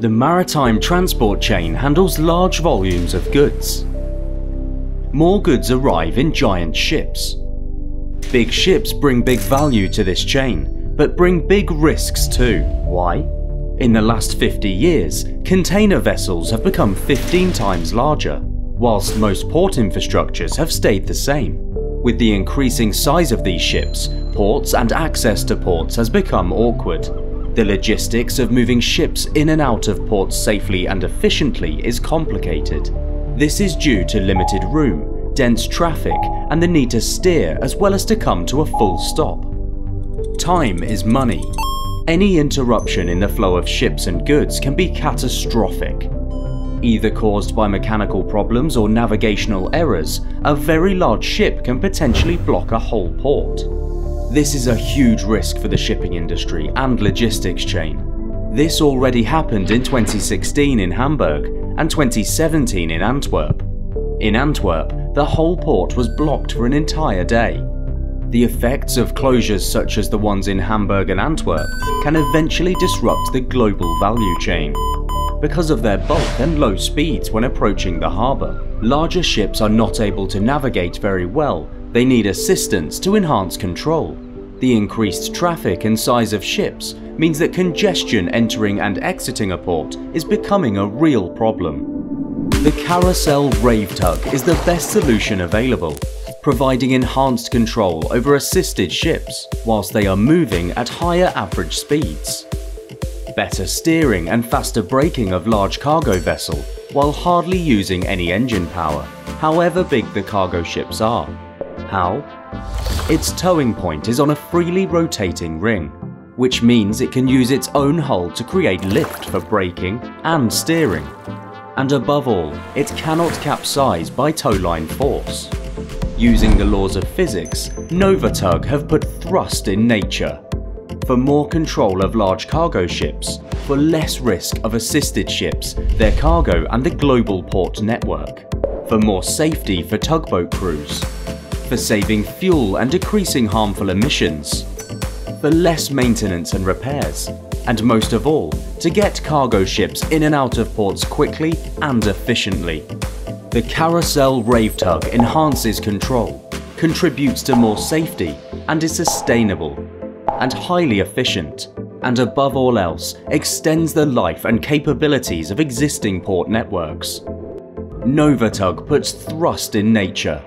The maritime transport chain handles large volumes of goods. More goods arrive in giant ships. Big ships bring big value to this chain, but bring big risks too. Why? In the last 50 years, container vessels have become 15 times larger, whilst most port infrastructures have stayed the same. With the increasing size of these ships, ports and access to ports has become awkward. The logistics of moving ships in and out of ports safely and efficiently is complicated. This is due to limited room, dense traffic, and the need to steer as well as to come to a full stop. Time is money, any interruption in the flow of ships and goods can be catastrophic. Either caused by mechanical problems or navigational errors, a very large ship can potentially block a whole port. This is a huge risk for the shipping industry and logistics chain. This already happened in 2016 in Hamburg and 2017 in Antwerp. In Antwerp, the whole port was blocked for an entire day. The effects of closures such as the ones in Hamburg and Antwerp can eventually disrupt the global value chain. Because of their bulk and low speeds when approaching the harbour, larger ships are not able to navigate very well, they need assistance to enhance control. The increased traffic and size of ships means that congestion entering and exiting a port is becoming a real problem. The Carrousel Rave Tug is the best solution available, providing enhanced control over assisted ships whilst they are moving at higher average speeds. Better steering and faster braking of large cargo vessel while hardly using any engine power, however big the cargo ships are. How? Its towing point is on a freely rotating ring, which means it can use its own hull to create lift for braking and steering. And above all, it cannot capsize by towline force. Using the laws of physics, Novatug have put thrust in nature. For more control of large cargo ships, for less risk of assisted ships, their cargo and the global port network. For more safety for tugboat crews. For saving fuel and decreasing harmful emissions. For less maintenance and repairs. And most of all, to get cargo ships in and out of ports quickly and efficiently. The Carrousel Rave Tug enhances control, contributes to more safety, and is sustainable, and highly efficient, and above all else, extends the life and capabilities of existing port networks. Novatug puts thrust in nature